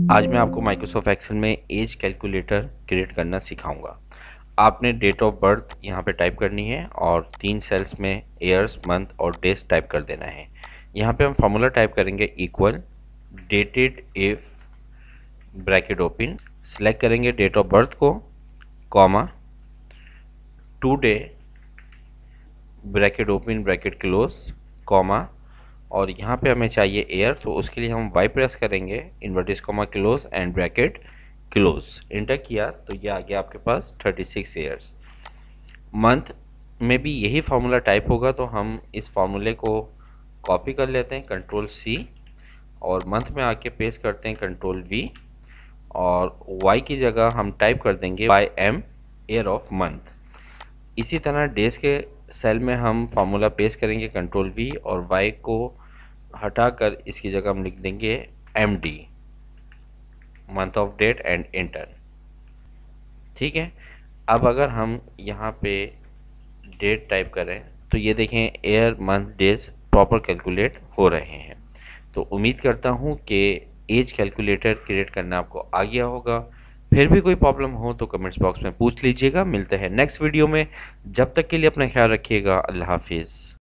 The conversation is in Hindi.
आज मैं आपको माइक्रोसॉफ्ट एक्सेल में एज कैलकुलेटर क्रिएट करना सिखाऊँगा। आपने डेट ऑफ़ बर्थ यहाँ पे टाइप करनी है और तीन सेल्स में ईयर्स मंथ और डेज़ टाइप कर देना है। यहाँ पे हम फार्मूला टाइप करेंगे equal dated if bracket open select करेंगे डेट ऑफ़ बर्थ को comma today bracket open bracket close comma और यहाँ पे हमें चाहिए एयर तो उसके लिए हम वाई प्रेस करेंगे inverted comma close and bracket close enter किया तो ये आ गया आपके पास 36 ईयर्स मंथ में भी यही फार्मूला टाइप होगा तो हम इस फार्मूले को कॉपी कर लेते हैं कंट्रोल सी और मंथ में आके पेस्ट करते हैं कंट्रोल वी और वाई की जगह हम टाइप कर देंगे Y M year of month इसी तरह डेज़ के सेल में हम फार्मूला पेस्ट करेंगे कंट्रोल वी और वाई को हटाकर इसकी जगह हम लिख देंगे M D month of date and enter ठीक है? अब अगर हम यहाँ पे डेट टाइप करें तो ये देखें year month days proper calculate हो रहे हैं। तो उम्मीद करता हूँ कि एज कैलकुलेटर क्रिएट करना आपको आ गया होगा। फिर भी कोई प्रॉब्लम हो तो कमेंट्स बॉक्स में पूछ लीजिएगा। मिलते हैं नेक्स्ट वीडियो में। जब तक के लिए अपना ख्याल रखिएगा। अल्लाह हाफिज़।